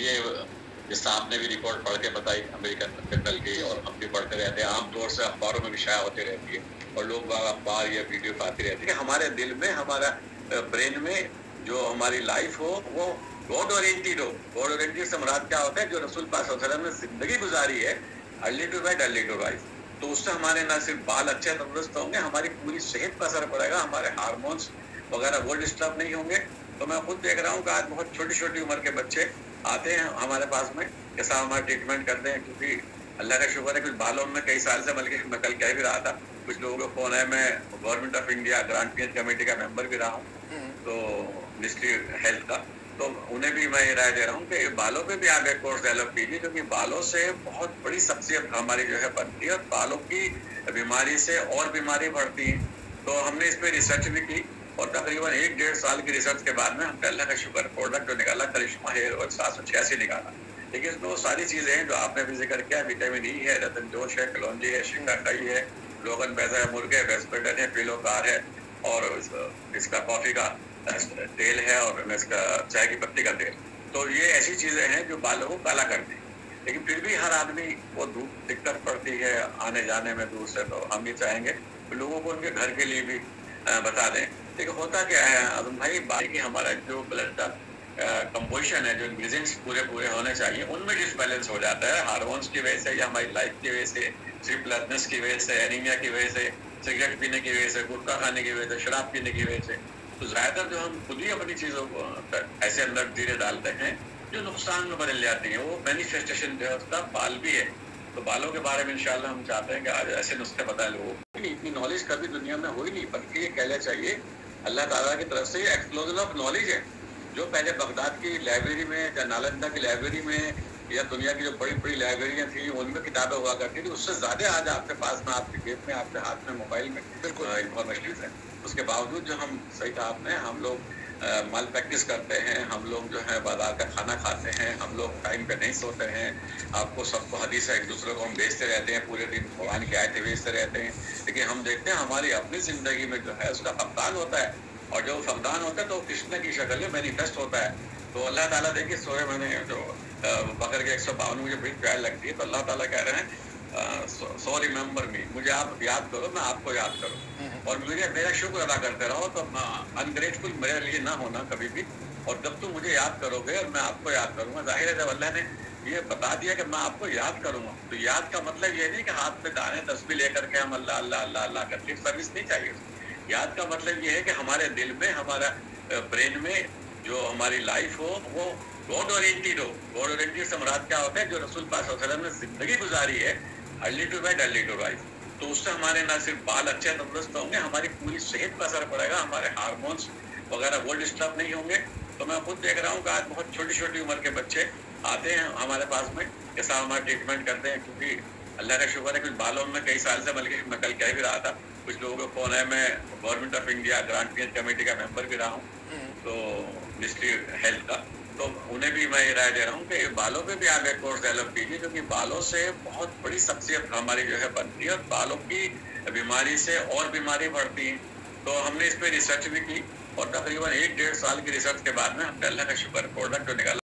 ये जिस आपने भी रिपोर्ट पढ़ के बताई अमेरिकन जनरल की और हम भी पढ़ते रहते हैं। आमतौर से अखबारों में भी शाया होती रहती है और लोग अखबार या वीडियो पे आती रहती है। हमारे दिल में, हमारा ब्रेन में जो हमारी लाइफ हो, वो गॉड ओरिएंटेड हो। गॉड ओरिएंटेड से मुराद क्या होता है? जो रसूल पाक ने ज़िंदगी गुजारी है early to bed early to rise तो उससे हमारे ना सिर्फ़ बाल अच्छे तंदुरुस्त होंगे, हमारी पूरी सेहत पर असर पड़ेगा, हमारे हारमोन्स वगैरह वो डिस्टर्ब नहीं होंगे। तो मैं खुद देख रहा हूँ कि आज बहुत छोटी छोटी उम्र के बच्चे आते हैं हमारे पास में कैसा हमारा ट्रीटमेंट करते हैं क्योंकि अल्लाह का शुक्र है कुछ बालों में कई साल से बल्कि मैं कल कह भी रहा था कुछ लोगों को फ़ोन है मैं government of India grant committee का मेंबर भी रहा हूँ हम्म। तो मिनिस्ट्री हेल्थ का तो उन्हें भी मैं ये राय दे रहा हूँ कि बालों पे भी आप एक कोर्स डेवलप कीजिए क्योंकि बालों से बहुत बड़ी शख्सियत हमारी जो है बनती है और बालों की बीमारी से और बीमारी बढ़ती है तो हमने इस पर रिसर्च भी की और तकरीबन एक डेढ़ साल की रिसर्च के बाद में हम अल्लाह का शुक्र प्रोडक्ट जो निकाला, करिश्मा हेयर और सात सौ छियासी निकाला। लेकिन वो सारी चीज़ें हैं जो आपने भी ज़िक्र किया विटामिन ई है, रतन जोश है, कलौजी है शिकाकाई है, लोगन पैसा है, मुर्गे वेस्पेटन है पिलोकार है और इसका कॉफ़ी का तेल है और इसका चाय की पत्ती का तेल। तो ये ऐसी चीज़ें हैं जो बालों को काला करती है। लेकिन फिर भी हर आदमी को दिक्कत पड़ती है, आने जाने में दूर से तो हम ये चाहेंगे। लोगों को उनके घर के लिए भी बता दें। देखो, होता क्या है, अरुण भाई, बाकी हमारा जो ब्लड का कंपोजिशन है, जो इंग्रीडियंट्स पूरे पूरे होने चाहिए, उनमें डिसबैलेंस हो जाता है। हार्मोन्स की वजह से या हमारी लाइफ की वजह से स्लीपलेसनेस की वजह से एनीमिया की वजह से सिगरेट पीने की वजह से, गुटखा खाने की वजह से, शराब पीने की वजह से तो ज़्यादातर जो हम खुद ही अपनी चीज़ों को ऐसे अंदर धीरे डालते हैं, जो नुकसान में बदल जाती हैं। वो मैनिफेस्टेशन जो है, उसका बाल भी है। तो बालों के बारे में इंशाल्लाह हम चाहते हैं कि आज ऐसे नुस्खे बताए लोगों को। इतनी नॉलेज कभी दुनिया में हो ही नहीं, बल्कि ये कहना चाहिए अल्लाह ताला की तरफ़ से एक्सप्लोजन ऑफ़ नॉलेज है। जो पहले बगदाद की लाइब्रेरी में या नालंदा की लाइब्रेरी में या दुनिया की जो बड़ी बड़ी लाइब्रेरियाँ थी उनमें किताबें हुआ करती थी उससे ज़्यादा आज आपके पास में आपके गेट में आपके हाथ में मोबाइल में बिल्कुल। इन्फॉर्मेशन है। उसके बावजूद जो हम सही कहा आपने हम लोग माल प्रैक्टिस करते हैं, हम लोग जो है बाज़ार का खाना खाते हैं, हम लोग टाइम पे नहीं सोते हैं। आपको सबको हदीस है, एक दूसरे को हम बेचते रहते हैं, पूरे दिन भगवान की आयतें बेचते रहते हैं। लेकिन हम देखते हैं, हमारी अपनी ज़िंदगी में जो है उसका फकदान होता है। और जब फकदान होता है तो कृष्ण की शक्ल में मैनिफेस्ट होता है। तो अल्लाह ताला देखिए सोए मैंने जो बकर के एक सौ बावन मुझे बड़ी प्यार लगती है तो अल्लाह ताला कह रहे हैं सो रिमेम्बर मी मुझे आप याद करो मैं आपको याद करूँ। हम्म। और मुझे मेरा शुक्र अदा करते रहो तो अनग्रेटफुल मेरे लिए ना होना कभी भी। और जब तुम मुझे याद करोगे और मैं आपको याद करूँगा ज़ाहिर है जब अल्लाह ने ये बता दिया कि मैं आपको याद करूँगा तो याद का मतलब ये नहीं कि हाथ में दाने तस्वीर लेकर के हम अल्लाह अल्लाह अल्लाह अल्लाह करके सर्विस नहीं चाहिए। याद का मतलब ये है कि हमारे दिल में हमारा ब्रेन में जो हमारी लाइफ हो वो गॉड ओरिएंटेड हो। गॉड ओरिएंटेड से मुराद क्या होता है? जो रसूल पास ने ज़िंदगी गुजारी है early to bed early to rise तो उससे हमारे ना सिर्फ़ बाल अच्छे तंदुरुस्त होंगे हमारी पूरी सेहत पर असर पड़ेगा हमारे हारमोन्स वगैरह वो डिस्टर्ब नहीं होंगे। तो मैं खुद देख रहा हूँ कि आज बहुत छोटी छोटी उम्र के बच्चे आते हैं हमारे पास में कैसा हमारा ट्रीटमेंट करते हैं क्योंकि अल्लाह का शुक्र है कुछ बालों में कई साल से बल्कि मैं कल कह भी रहा था कुछ लोगों को फ़ोन है मैं government of India grant committee का मेंबर भी रहा हूँ हम्म। तो मिनिस्ट्री हेल्थ का। तो उन्हें भी मैं ये राय दे रहा हूँ कि बालों पे भी आप एक कोर्स डेवलप कीजिए, क्योंकि बालों से बहुत बड़ी शख्सियत हमारी जो है बनती है और बालों की बीमारी से और बीमारी बढ़ती है। तो हमने इस पर रिसर्च भी की और तकरीबन एक डेढ़ साल की रिसर्च के बाद में हमने अल्लाह का शुक्र प्रोडक्ट निकाला?